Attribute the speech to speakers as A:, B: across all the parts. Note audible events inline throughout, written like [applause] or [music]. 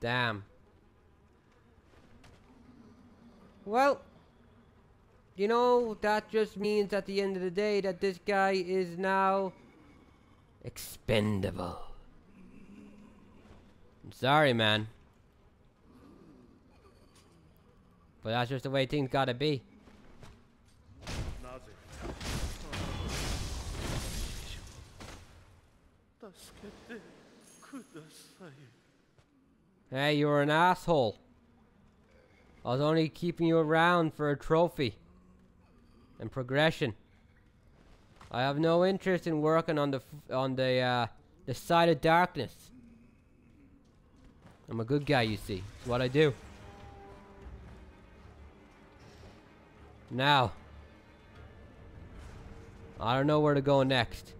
A: Damn. Well, you know, that just means at the end of the day that this guy is now expendable. I'm sorry, man. But that's just the way things gotta be. Hey, you're an asshole. I was only keeping you around for a trophy. And progression. I have no interest in working on the on the uh, the side of darkness. I'm a good guy, you see. It's what I do. Now, I don't know where to go next.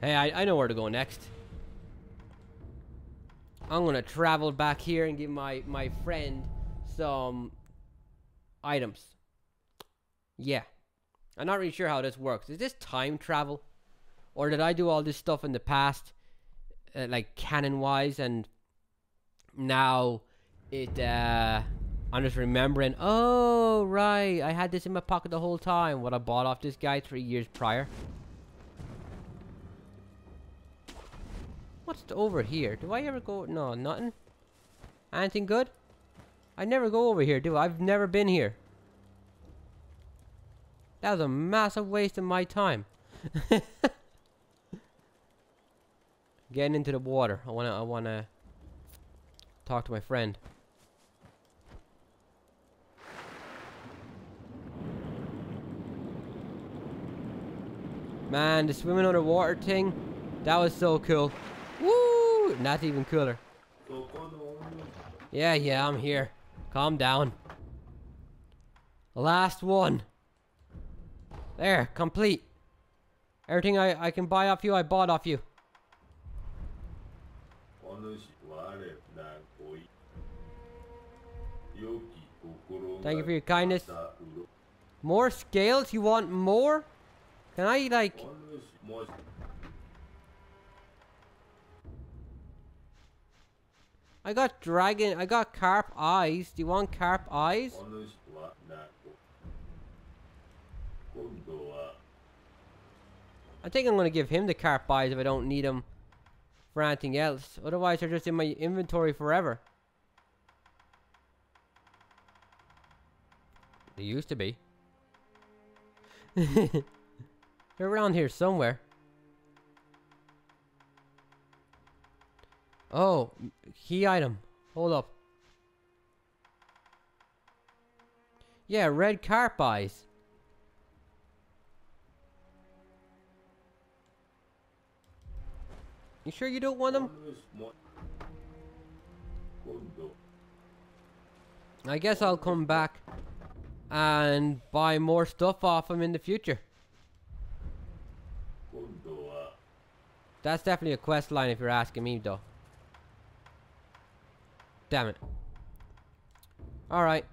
A: Hey, I, I know where to go next. I'm gonna travel back here and give my my friend some items. Yeah, I'm not really sure how this works. Is this time travel, or did I do all this stuff in the past, uh, like canon wise, and now it? uh I'm just remembering. Oh right, I had this in my pocket the whole time. What I bought off this guy three years prior. What's over here? Do I ever go? No, nothing. Anything good? I never go over here, do I? I've never been here. That was a massive waste of my time. [laughs] Getting into the water. I wanna. I wanna talk to my friend. Man, the swimming underwater thing, that was so cool. Not even cooler. Yeah, yeah, I'm here. Calm down. Last one. There, complete. Everything I, I can buy off you, I bought off you. Thank you for your kindness. More scales? You want more? Can I, like... I got dragon. I got carp eyes. Do you want carp eyes? I think I'm gonna give him the carp eyes if I don't need them for anything else. Otherwise, they're just in my inventory forever. They used to be. [laughs] they're around here somewhere. Oh, key item. Hold up. Yeah, red carp eyes. You sure you don't want them? I guess I'll come back and buy more stuff off him in the future. That's definitely a quest line if you're asking me though. Damn it. Alright.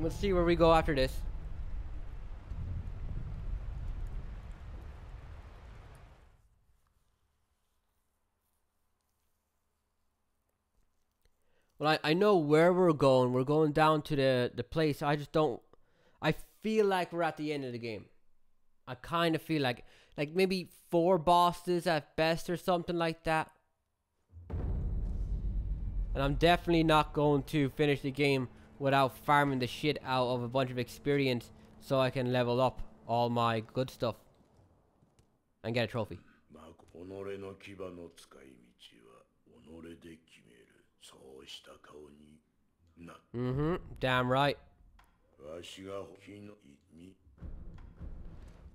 A: Let's see where we go after this. Well, I, I know where we're going. We're going down to the, the place. I just don't. I feel like we're at the end of the game. I kind of feel like. Like maybe four bosses at best or something like that. And I'm definitely not going to finish the game without farming the shit out of a bunch of experience so I can level up all my good stuff. And get a trophy.
B: まあ己の牙の使い道は己で決めるそうした顔にな
A: Mm-hmm. Damn right.
B: わしが火のみ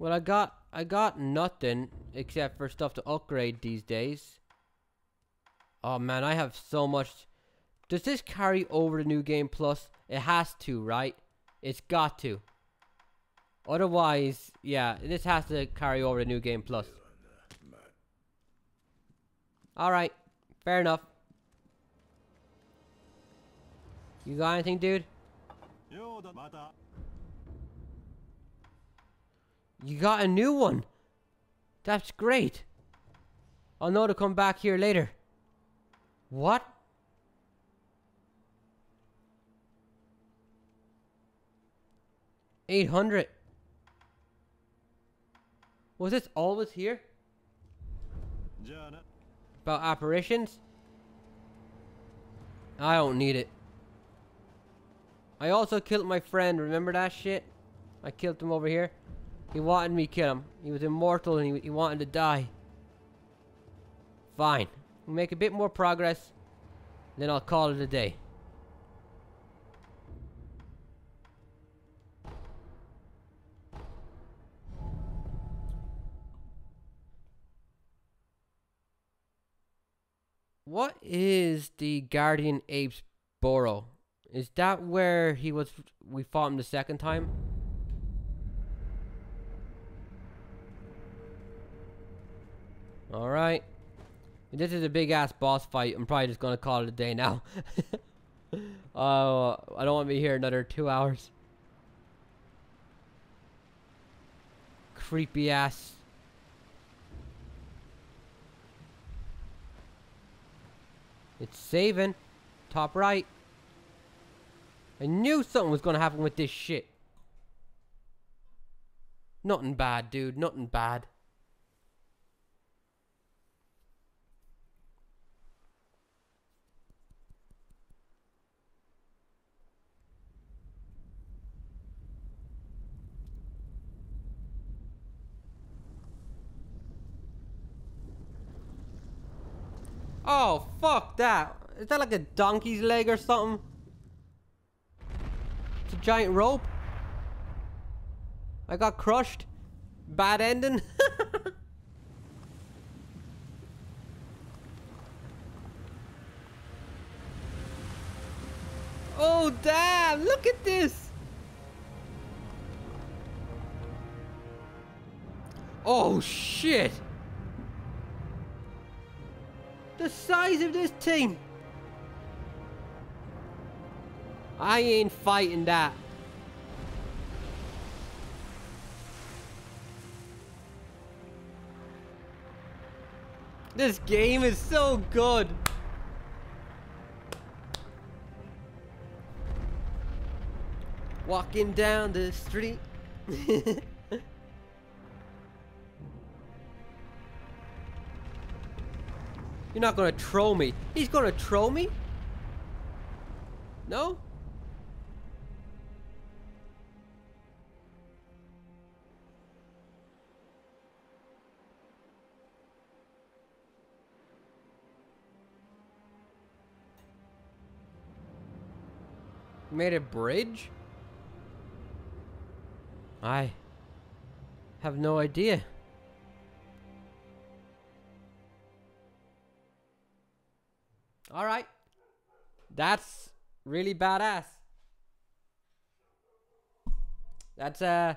A: Well, I got I got nothing except for stuff to upgrade these days. Oh man, I have so much. Does this carry over the new game plus? It has to, right? It's got to. Otherwise, yeah, this has to carry over the new game plus. All right, fair enough. You got anything, dude? You got a new one. That's great. I'll know to come back here later. What? Eight hundred. Was this always here? About apparitions? I don't need it. I also killed my friend. Remember that shit? I killed him over here. He wanted me to kill him. He was immortal and he, he wanted to die. Fine. We'll make a bit more progress. Then I'll call it a day. What is the Guardian Apes Burrow? Is that where he was? We fought him the second time. All right. This is a big ass boss fight. I'm probably just gonna call it a day now. Oh, [laughs] uh, I don't want to be here another two hours. Creepy ass. It's saving. Top right. I knew something was gonna happen with this shit. Nothing bad, dude. Nothing bad. Oh, fuck that. Is that like a donkey's leg or something? It's a giant rope. I got crushed. Bad ending. [laughs] oh, damn. Look at this. Oh, shit. The size of this team. I ain't fighting that. This game is so good. Walking down the street. [laughs] You're not gonna troll me. He's gonna troll me? No? Made a bridge? I have no idea. All right. That's really badass. That's uh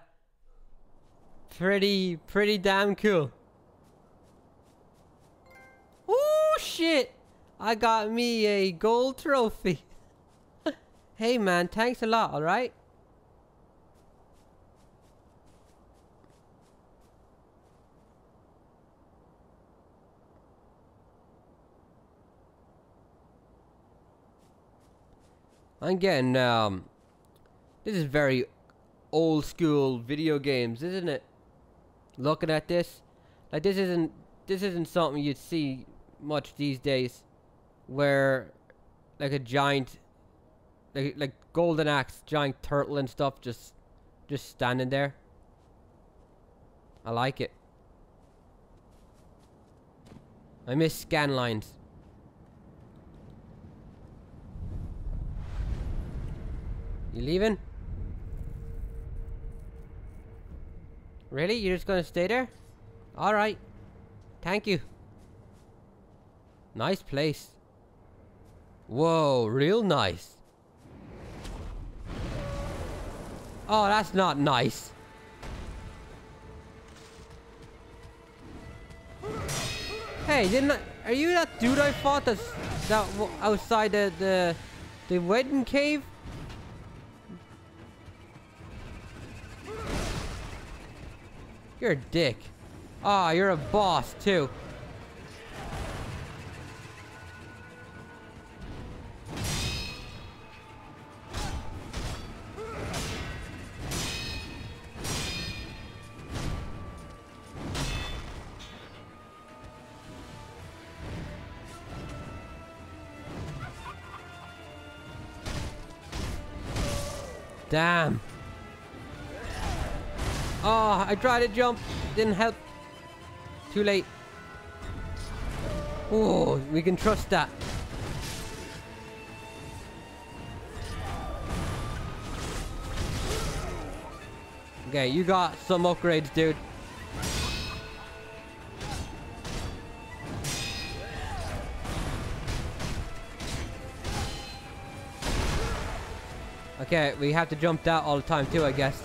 A: pretty pretty damn cool. Oh shit. I got me a gold trophy. [laughs] hey man, thanks a lot, all right? I'm getting, um, this is very old school video games, isn't it? Looking at this, like this isn't, this isn't something you'd see much these days, where, like a giant, like, like golden axe, giant turtle and stuff, just, just standing there. I like it. I miss scan You leaving? Really? You're just gonna stay there? Alright. Thank you. Nice place. Whoa, real nice. Oh, that's not nice. Hey, didn't I, are you that dude I fought that's that outside the the the wedding cave? You're a dick. Ah, you're a boss too. Tried to jump. Didn't help. Too late. Oh, we can trust that. Okay, you got some upgrades, dude. Okay, we have to jump that all the time too, I guess.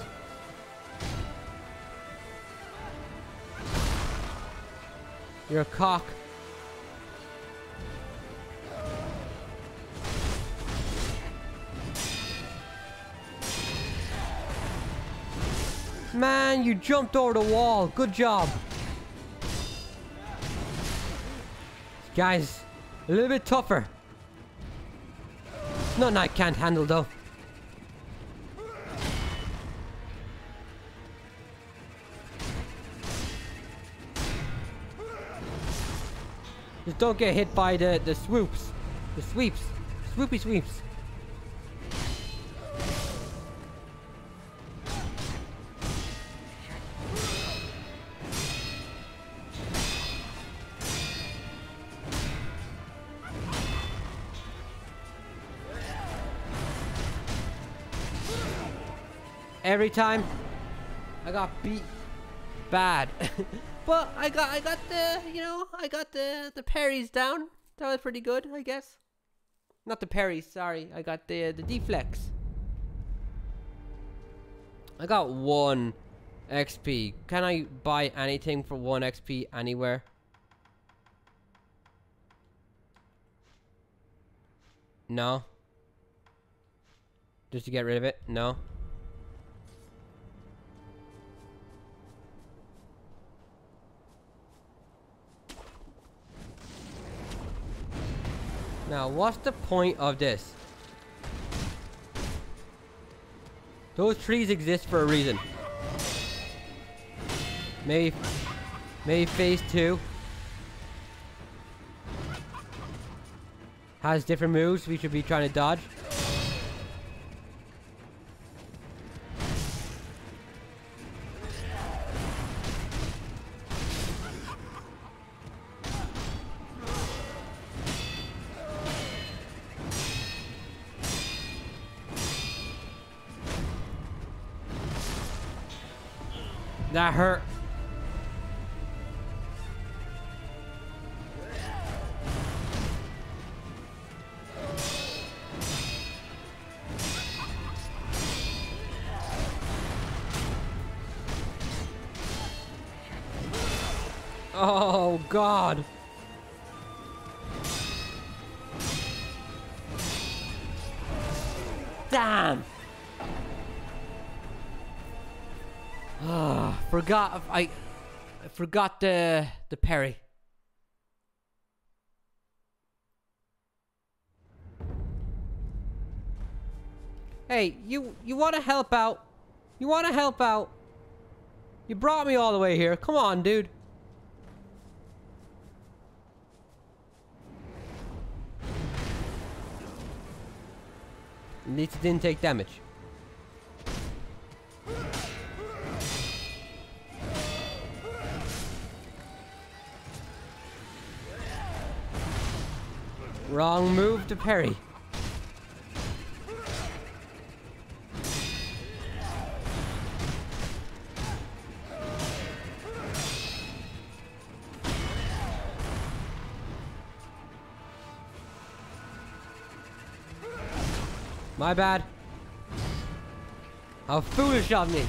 A: You're a cock. Man, you jumped over the wall. Good job. Guys, a little bit tougher. Nothing I can't handle though. Just don't get hit by the, the swoops. The sweeps. Swoopy sweeps. Every time I got beat bad. [laughs] but I got I got the you know, I got the the parries down. That was pretty good, I guess. Not the parries, sorry. I got the the deflects. I got one XP. Can I buy anything for one XP anywhere? No. Just to get rid of it? No. Now, what's the point of this? Those trees exist for a reason. Maybe, maybe phase two has different moves we should be trying to dodge. God. Damn. Ah, forgot I, I forgot the the parry. Hey, you you want to help out? You want to help out? You brought me all the way here. Come on, dude. At least it didn't take damage. Wrong move to parry. My bad. How foolish of me.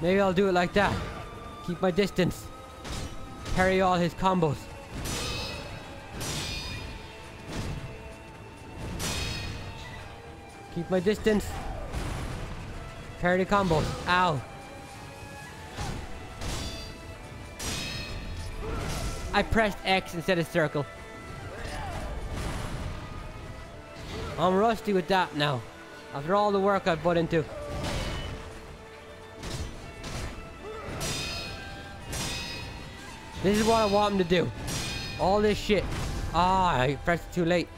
A: Maybe I'll do it like that. Keep my distance. Parry all his combos. Keep my distance. Parry combos. Ow. I pressed X instead of circle. I'm rusty with that now. After all the work I've put into. This is what I want him to do. All this shit. Ah, I pressed too late.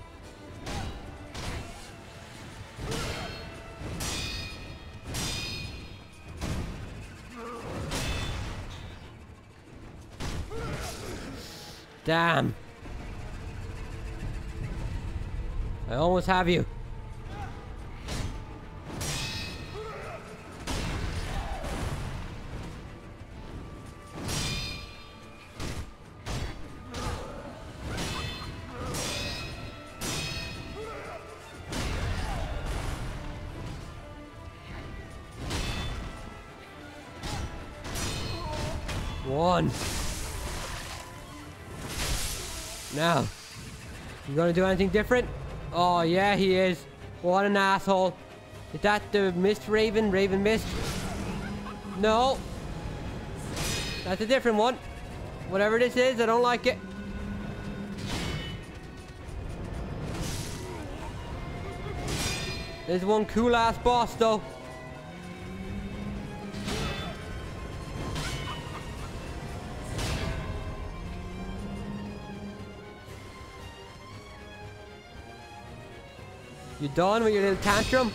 A: Damn. I almost have you. Gonna do anything different? Oh yeah, he is. What an asshole. Is that the Mist Raven? Raven Mist? No. That's a different one. Whatever this is, I don't like it. There's one cool ass boss though. You done with your little tantrum?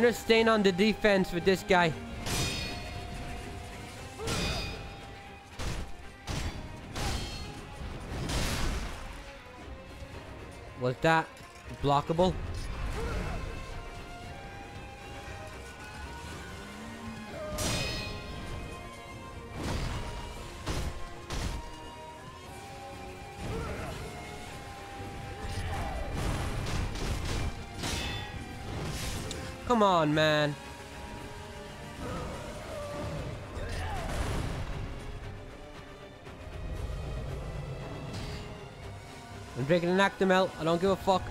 A: Just staying on the defense with this guy. Was that blockable? Come on, man. I'm drinking an Actimel. I don't give a fuck.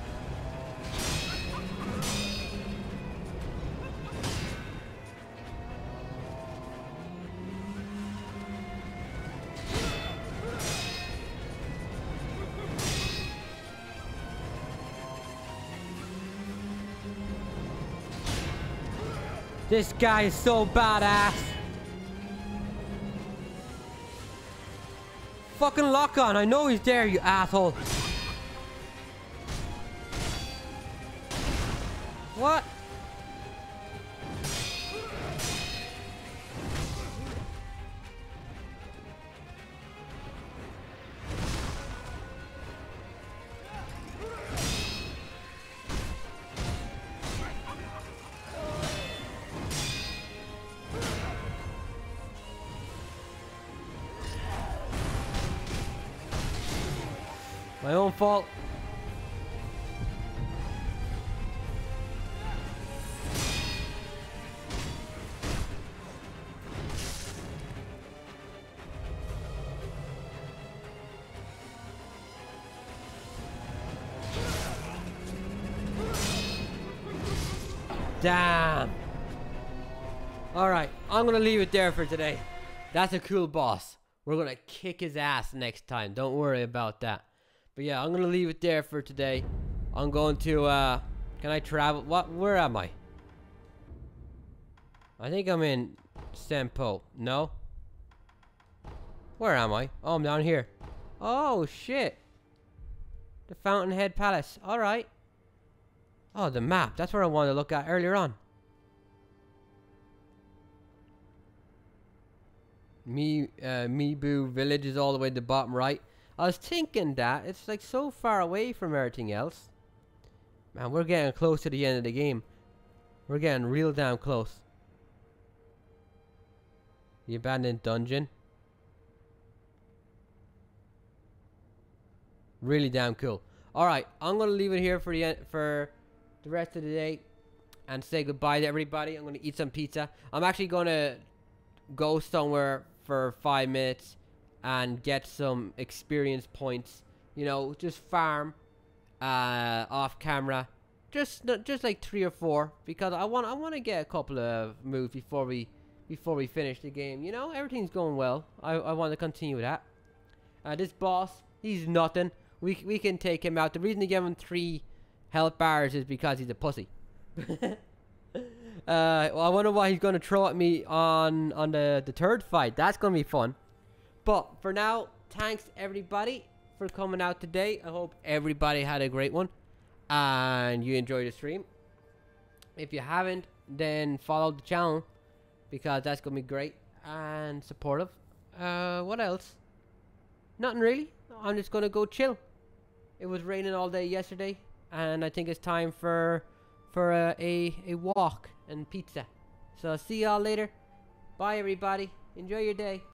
A: This guy is so badass. Fucking lock on. I know he's there, you asshole. What? My own fault. Damn. Alright, I'm gonna leave it there for today. That's a cool boss. We're gonna kick his ass next time. Don't worry about that. But yeah, I'm gonna leave it there for today. I'm going to uh can I travel what where am I? I think I'm in Senpou. No? Where am I? Oh I'm down here. Oh shit. The Fountainhead Palace. Alright. Oh the map. That's where I wanted to look at earlier on. Me uh Mibu village is all the way to the bottom right. I was thinking that. It's like so far away from everything else. Man, we're getting close to the end of the game. We're getting real damn close. The abandoned dungeon. Really damn cool. All right, I'm gonna leave it here for the for the rest of the day, and say goodbye to everybody. I'm gonna eat some pizza. I'm actually gonna go somewhere for five minutes and get some experience points. You know, just farm uh, off camera, just just like three or four, because I want I want to get a couple of moves before we before we finish the game. You know, everything's going well. I I want to continue that. Uh, this boss, he's nothing. We we can take him out. The reason to give him three health bars is because he's a pussy. [laughs] uh, well, I wonder what he's gonna throw at me on on the the third fight. That's gonna be fun. But for now, thanks everybody for coming out today. I hope everybody had a great one and you enjoyed the stream. If you haven't, then follow the channel because that's gonna be great and supportive. Uh, what else? Nothing really. I'm just gonna go chill. It was raining all day yesterday, and I think it's time for for a a, a walk and pizza. So see y'all later. Bye everybody. Enjoy your day.